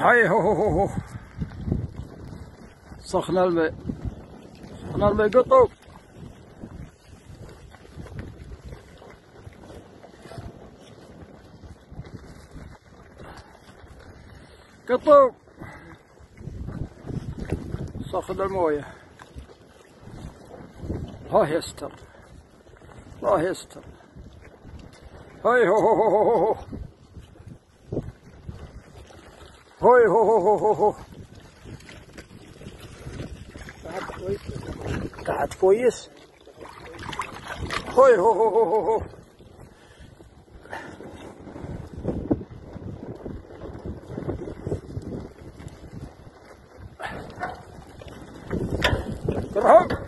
هاي هو هو هو سخنا الماء سخنا الماء قطو. قطو. سخن المويه الله يستر الله يستر هاي هو هو هو هو. Oi, ho, ho, ho, ho. Carrado tá, foi isso? Oi, ho, ho, ho, ho. Come on.